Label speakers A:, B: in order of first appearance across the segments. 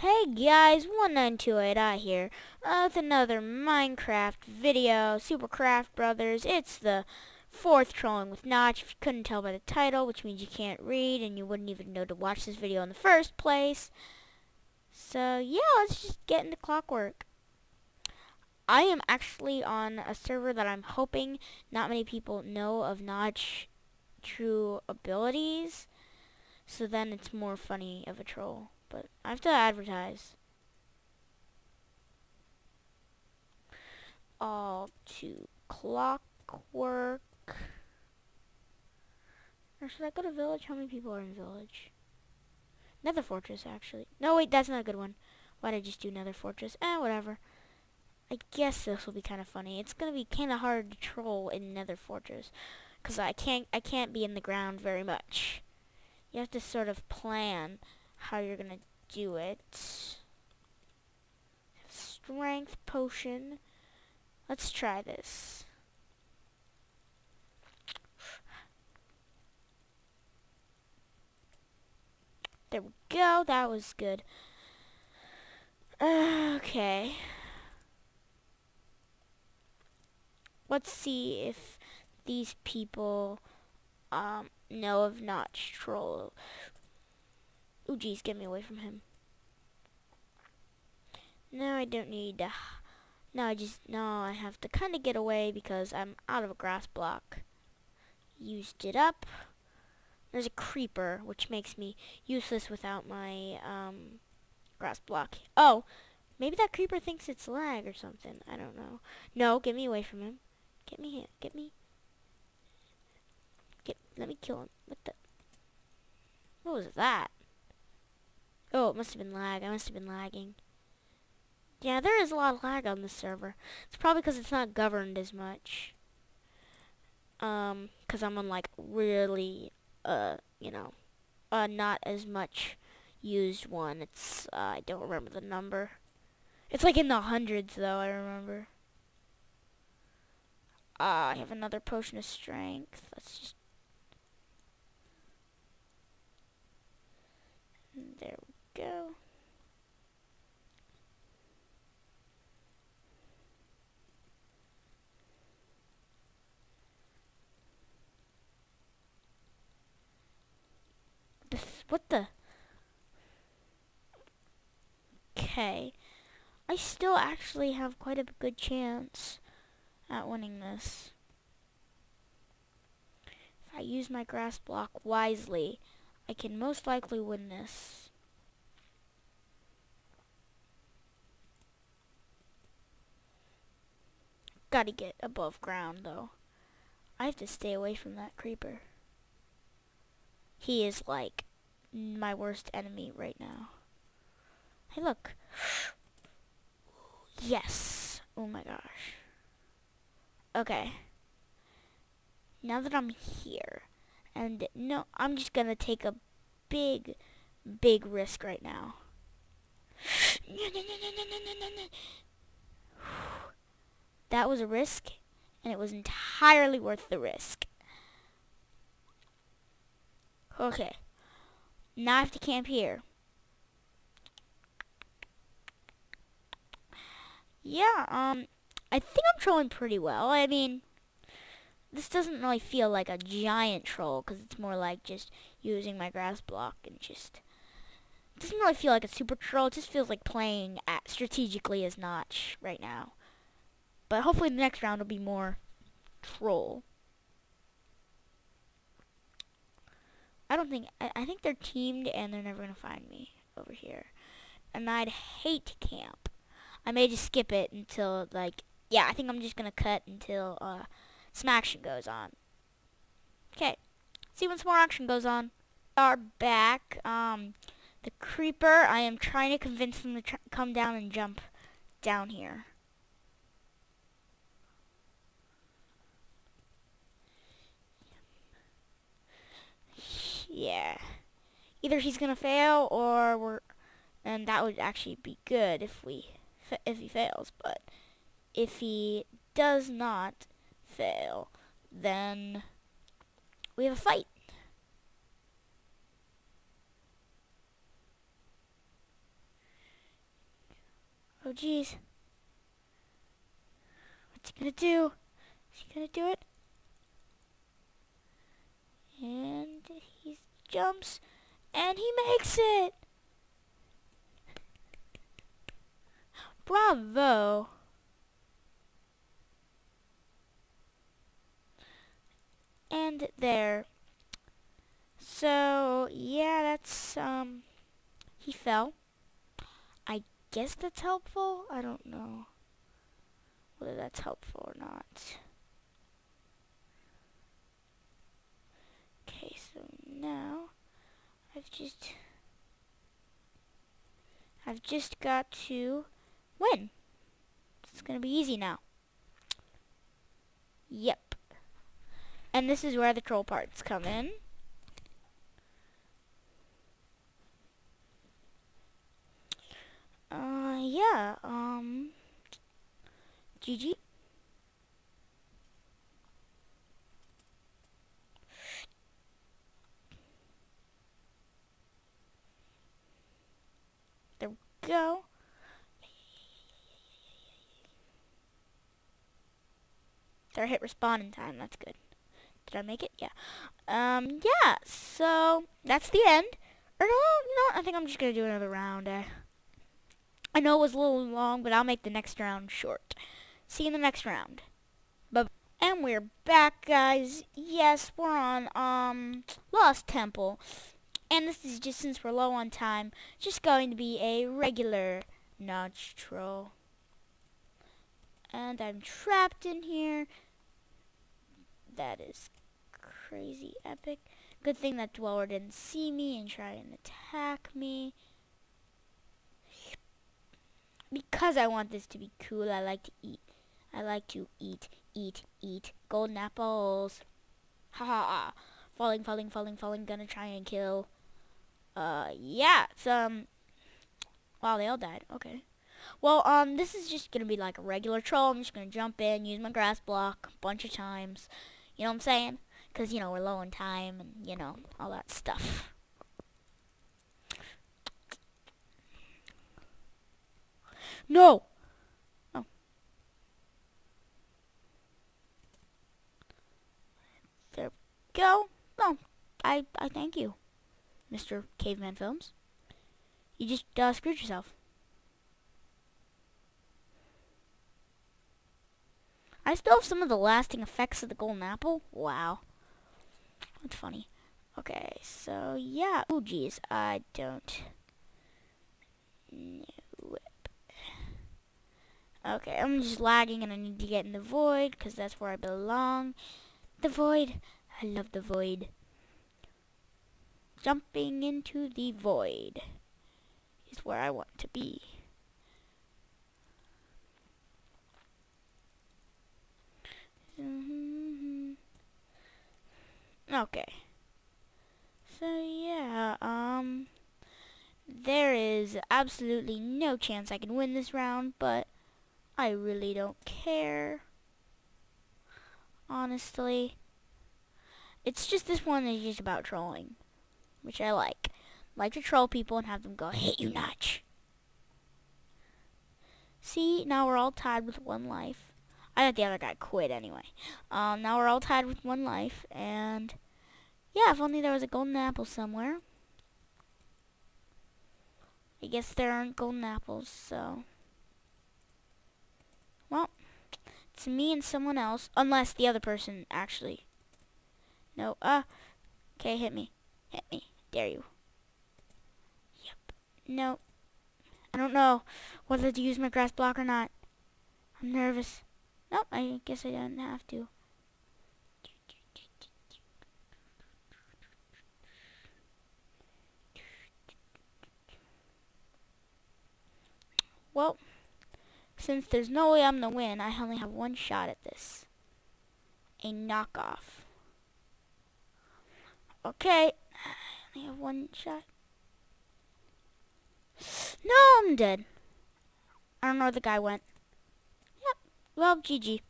A: Hey guys, 1928i here, uh, with another Minecraft video, Super Craft Brothers. It's the fourth Trolling with Notch, if you couldn't tell by the title, which means you can't read and you wouldn't even know to watch this video in the first place. So yeah, let's just get into clockwork. I am actually on a server that I'm hoping not many people know of Notch true abilities, so then it's more funny of a troll but I have to advertise. All to clockwork. Or should I go to village? How many people are in village? Nether fortress, actually. No, wait, that's not a good one. Why did I just do nether fortress? Eh, whatever. I guess this will be kind of funny. It's gonna be kind of hard to troll in nether fortress, cause I can't I can't be in the ground very much. You have to sort of plan how you're gonna do it. Strength potion. Let's try this. There we go. That was good. Okay. Let's see if these people um, know of Notch Troll. Oh, jeez, get me away from him. No, I don't need to. No, I just, no, I have to kind of get away because I'm out of a grass block. Used it up. There's a creeper, which makes me useless without my um, grass block. Oh, maybe that creeper thinks it's lag or something. I don't know. No, get me away from him. Get me here. Get me. Get. Let me kill him. What the? What was that? Oh, it must have been lag. I must have been lagging. Yeah, there is a lot of lag on this server. It's probably because it's not governed as much. Um, because I'm on, like, really, uh, you know, uh, not as much used one. It's, uh, I don't remember the number. It's, like, in the hundreds, though, I remember. Ah, uh, I have another potion of strength. Let's just... There go. What the? Okay. I still actually have quite a good chance at winning this. If I use my grass block wisely, I can most likely win this. Gotta get above ground, though. I have to stay away from that creeper. He is, like, my worst enemy right now. Hey, look. Yes. Oh, my gosh. Okay. Now that I'm here, and no, I'm just gonna take a big, big risk right now. That was a risk, and it was entirely worth the risk. Okay. Now I have to camp here. Yeah, um, I think I'm trolling pretty well. I mean, this doesn't really feel like a giant troll, because it's more like just using my grass block and just... It doesn't really feel like a super troll. It just feels like playing strategically as Notch right now. But hopefully the next round will be more troll. I don't think, I, I think they're teamed and they're never going to find me over here. And I'd hate camp. I may just skip it until, like, yeah, I think I'm just going to cut until uh, some action goes on. Okay, see when some more action goes on. Are back. Um, the creeper, I am trying to convince them to come down and jump down here. Yeah. Either he's gonna fail or we're, and that would actually be good if we, if he fails. But if he does not fail, then we have a fight. Oh, jeez. What's he gonna do? Is he gonna do it? And he jumps, and he makes it! Bravo! And there. So, yeah, that's, um, he fell. I guess that's helpful. I don't know whether that's helpful or not. Okay, so now I've just I've just got to win. It's gonna be easy now. Yep. And this is where the troll parts come in. Uh, yeah, um, GG. There we go. There hit respawn in time, that's good. Did I make it? Yeah. Um, yeah, so that's the end. Or no, no, I think I'm just gonna do another round. Uh, I know it was a little long, but I'll make the next round short. See you in the next round. Bye. And we're back, guys. Yes, we're on um Lost Temple. And this is just, since we're low on time, just going to be a regular Notch Troll. And I'm trapped in here. That is crazy epic. Good thing that Dweller didn't see me and try and attack me because I want this to be cool, I like to eat. I like to eat, eat, eat golden apples. Ha ha ha. Falling, falling, falling, falling, gonna try and kill. Uh, yeah, it's, um, wow, they all died. Okay. Well, um, this is just gonna be like a regular troll. I'm just gonna jump in, use my grass block a bunch of times. You know what I'm saying? Because, you know, we're low on time and, you know, all that stuff. No! Oh. There go. No, I, I thank you, Mr. Caveman Films. You just uh, screwed yourself. I still have some of the lasting effects of the golden apple. Wow. That's funny. Okay, so yeah. Oh, geez. I don't... Okay, I'm just lagging and I need to get in the void because that's where I belong. The void. I love the void. Jumping into the void is where I want to be. Mm-hmm. Okay. So yeah, um, there is absolutely no chance I can win this round, but I really don't care. Honestly. It's just this one is just about trolling. Which I like. like to troll people and have them go, hate you Notch. See, now we're all tied with one life. I thought the other guy quit anyway. Um, now we're all tied with one life, and yeah, if only there was a golden apple somewhere. I guess there aren't golden apples, so... Well, it's me and someone else, unless the other person actually. No, uh, okay, hit me. Hit me. Dare you. Yep. No. I don't know whether to use my grass block or not. I'm nervous. Nope, I guess I don't have to. Well, since there's no way I'm going to win, I only have one shot at this. A knockoff. Okay. I have one shot. No, I'm dead. I don't know where the guy went. Yep. Well, GG.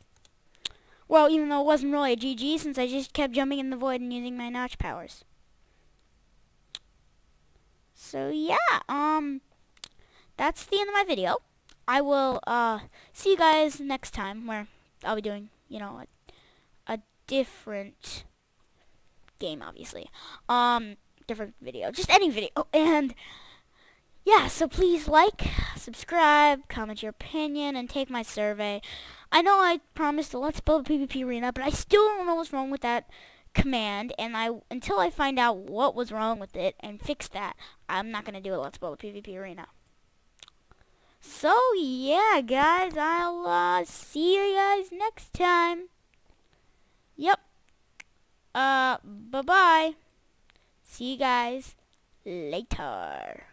A: Well, even though it wasn't really a GG since I just kept jumping in the void and using my notch powers. So, yeah. Um, that's the end of my video. I will uh, see you guys next time where I'll be doing, you know, a, a different game, obviously. Um, different video, just any video. Oh, and yeah, so please like, subscribe, comment your opinion, and take my survey. I know I promised a Let's Build PvP Arena, but I still don't know what's wrong with that command, and I until I find out what was wrong with it and fix that, I'm not gonna do a Let's Build PvP Arena. So yeah, guys, I'll uh, see you guys next time. Yep. Uh, bye bye. See you guys later.